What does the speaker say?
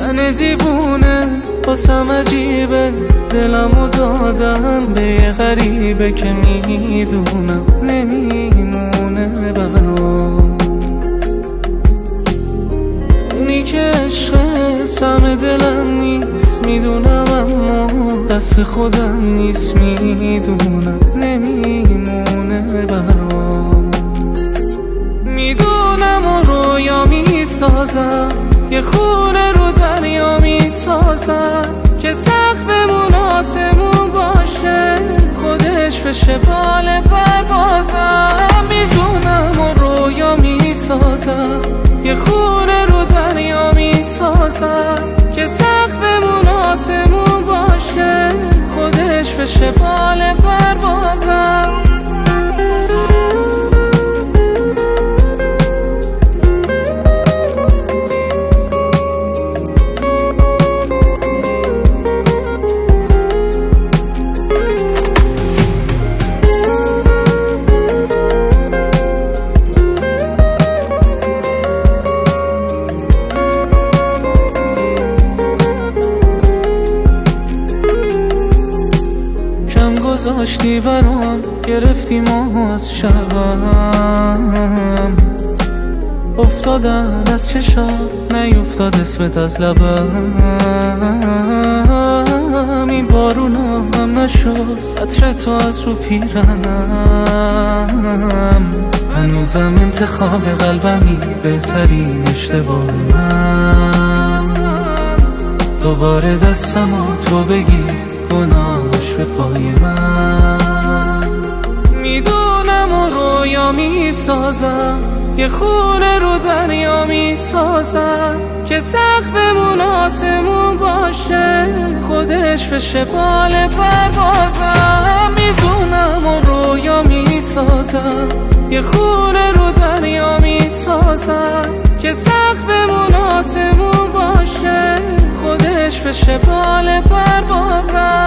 من دیوونه باسم عجیبه دلمو دادم به یه غریبه که می‌دونم نمیمونه برا اونی که عشق سم دلم نیست می‌دونم اما دست خودم نیست می‌دونم نمیمونه برا می‌سازم. یه خونه رو دریا می‌سازم که سقفمون آسمون باشه. خودش بشه بال پروازم. می‌دونم و رویا می‌سازم. یه خونه رو دریا می‌سازم که سقفمون آسمون باشه. خودش بشه بال گذاشتی برام گرفتی ماه از شبم. افتادم از چشا نیفتاد اسمت از لبم. این بارونا هم نشد تو از رو پیرنم هنوزم انتخاب قلبمی بهترین اشتباه من. دوباره دستم تو بگی گناهش به پای من. می‌دونم و رویا می‌سازم. یه خونه رو دریا می‌سازم که سقفمون آسمون باشه. خودش بشه بال پروازم. می‌دونم و رویا می‌سازم. یه خونه رو دریا می‌سازم که سقفمون آسمون باشه. خودش بشه بال پروازم.